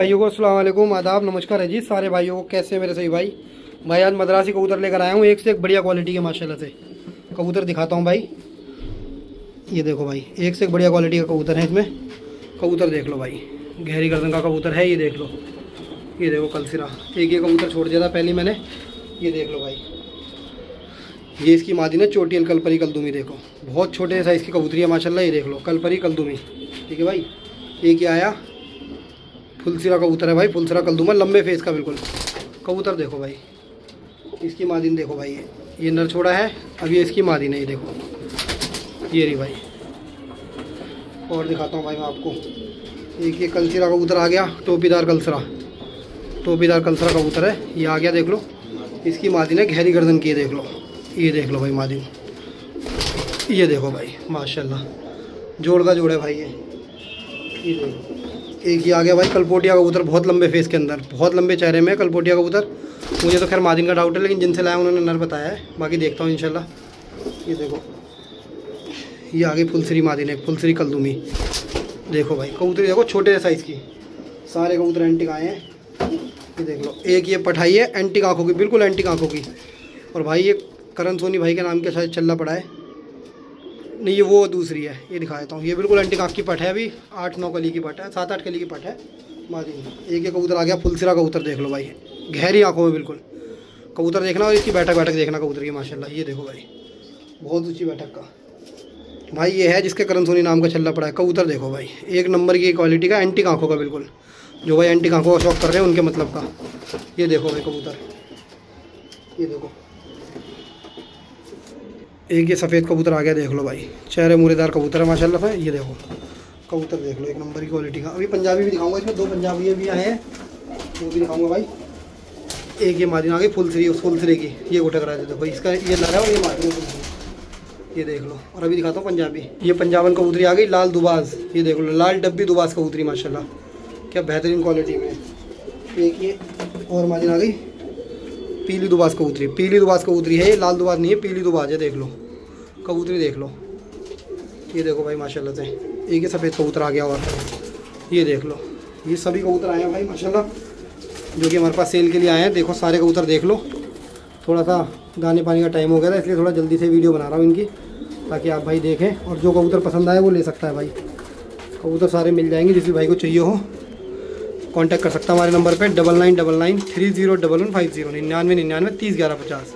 भाइयों को अस्सलाम आदाब, नमस्कार है जी सारे भाइयों को। कैसे मेरे सही भाई? भाई आज मद्रासी कबूतर लेकर आया हूँ, एक से एक बढ़िया क्वालिटी के, माशाल्लाह से। कबूतर दिखाता हूँ भाई। ये देखो भाई, एक से एक बढ़िया क्वालिटी का कबूतर है इसमें। कबूतर देख लो भाई, गहरी गर्दन का कबूतर है, ये देख लो। ये देखो कल सिरा एक ये कबूतर छोड़ दिया था पहले मैंने। ये देख लो भाई। ये इसकी मादी ना चोटी कलपरी कलदुमी, देखो। बहुत छोटे साइज़ की कबूतरी है माशाला ये देख लो, कलपरी कलदुमी। ठीक है भाई? एक ही आया फुलसिरा कबूतर है भाई, फुलसिरा कलदुमा लंबे फेस का बिल्कुल। कबूतर देखो भाई। इसकी मादिन देखो भाई, ये ये नर छोड़ा है, अब ये इसकी मादिन है, ये देखो। ये रही भाई। और दिखाता हूँ भाई मैं आपको। एक ये कलसिरा कबूतर आ गया, टोपीदार कलसरा। टोपीदार कलसरा कबूतर है, ये आ गया, देख लो। इसकी मादिन है, गहरी गर्दन की देख लो। ये देख लो भाई मादिन। ये देखो भाई, माशाल्लाह। जोड़ का जोड़ है भाई ये। ये देखो। एक ही आ गया भाई, कलपोटिया कबूतर बहुत लंबे फेस के अंदर, बहुत लंबे चेहरे में कलपोटिया कबूतर। मुझे तो खैर मादिन का डाउट है, लेकिन जिनसे लाया उन्होंने नर बताया है। बाकी देखता हूँ इंशाल्लाह। ये देखो, ये आ गई फुलसरी मादिन है फुलसरी कलदुमी देखो भाई, कबूतरी देखो, छोटे साइज़ की। सारे कबूतर एंटिक आए हैं। ये देख लो, एक ये पठाई है एंटिक आँखों की, बिल्कुल एंटिक आँखों की। और भाई ये करण सोनी भाई के नाम के शायद चलना पड़ा है। नहीं, ये वो दूसरी है। ये दिखा देता हूँ। ये बिल्कुल एंटी काक की पट है अभी। आठ, नौ कली की पट है। सात, आठ कली की पट है। मादी एक एक कबूतर आ गया। फुलसिरा कबूतर देख लो भाई। गहरी आँखों में बिल्कुल। कबूतर देखना और इसकी बैठक बैठक देखना कबूतर की, माशाल्लाह। ये देखो भाई। बहुत ऊँची बैठक का। भाई ये है जिसके करण सोनी नाम का चलना पड़ा है। कबूतर देखो भाई। एक नंबर की क्वालिटी का एंटी आँखों का बिल्कुल। जो भाई एंटी आँखों का शौक कर रहे हैं, उनके मतलब का। ये देखो भाई कबूतर। ये देखो। एक ये सफ़ेद कबूतर आ गया, देख लो भाई। चेहरे मुरेदार कबूतर है, माशाल्लाह है ये देखो, कबूतर देख लो, एक नंबर की क्वालिटी का। अभी पंजाबी भी दिखाऊँगा इसमें, दो पंजाबी भी आए हैं, वो भी दिखाऊँगा भाई। एक ये मादिन आ गई फुल थ्री फुल थ्री की। ये उठक रहा है, भाई, इसका ये लगा और ये मादिन। ये देख लो, और अभी दिखाता हूँ पंजाबी। ये पंजाबन कबूतरी आ गई, लाल दुबाज। ये देख लो, लाल डब्बी दुबाज कबूतरी, माशाल्लाह। क्या बेहतरीन क्वालिटी में। एक ये और मादिन आ गई। पीली दुबास कबूतरी। पीली दुबास कबूतरी है, ये लाल दुबास नहीं है, पीली दुबाज है, देख लो। कबूतरी देख लो। ये देखो भाई, माशाल्लाह से। एक ही सफ़ेद कबूतर आ गया और ये देख लो। ये सभी कबूतर आए हैं भाई, माशाल्लाह। जो कि हमारे पास सेल के लिए आए हैं। देखो, सारे कबूतर देख लो। थोड़ा सा दाने पानी का टाइम हो गया था, इसलिए थोड़ा जल्दी से वीडियो बना रहा हूँ इनकी, ताकि आप भाई देखें। और जो कबूतर पसंद आए, वो ले सकता है भाई। कबूतर सारे मिल जाएँगे, जिस भाई को चाहिए हो। कांटेक्ट कर सकता हमारे नंबर पे double nine double nine three zero double one five zero निन्यानवे निन्यानवे तीस ग्यारह पचास।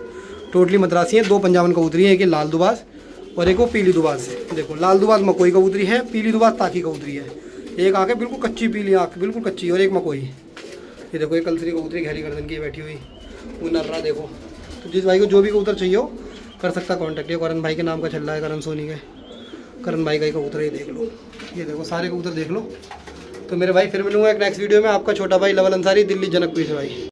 टोटली मद्रासी हैं, दो पंजाबन कबूतरी हैं, एक लाल दुबास और एक वो पीली दुबास है। देखो, लाल दुबास मकोई कबूतरी है, पीली दुबास ताकी कबूतरी है। एक आँख है बिल्कुल कच्ची पीली आँख, बिल्कुल कच्ची और एक मकोई। ये देखो, एक कलसरी कबूतरी गहरी गर्दन की बैठी हुई। वो नर्रा देखो। तो जिस भाई को जो भी कबूतर चाहिए हो, कर सकता कॉन्टैक्ट ये करण भाई के नाम का चल रहा है, करण सोनी के। करण भाई का ही कबूतर ये देख लो। ये देखो, सारे कबूतर देख लो। तो मेरे भाई फिर मिलूँगा एक नेक्स्ट वीडियो में। आपका छोटा भाई लवल अंसारी, दिल्ली जनकपुर से भाई।